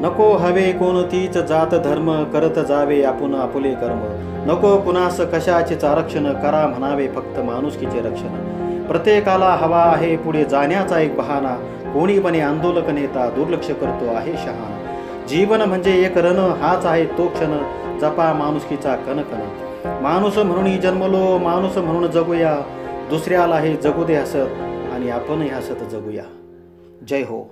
नको हवे कोणतीच जात धर्म करत जावे आपण आपुले कर्म. नको कुणास कशाचेच आरक्षण करा म्हणावे फक्त माणुसकीचे रक्षण. प्रत्येकाला हवा आहे पुढे जाण्याचा एक बहाना. कोणी बने आंदोलक नेता दुर्लक्ष करतो आहे शहाणा. जीवन म्हणजे एक रण हाच आहे तो क्षण. जपा माणुसकीचा कणकण. माणूस म्हणून जन्मलो माणूस म्हणून जगूया. दुसऱ्याला हे जगू दे हसत आणि आपणही हसत जगूया. जय हो.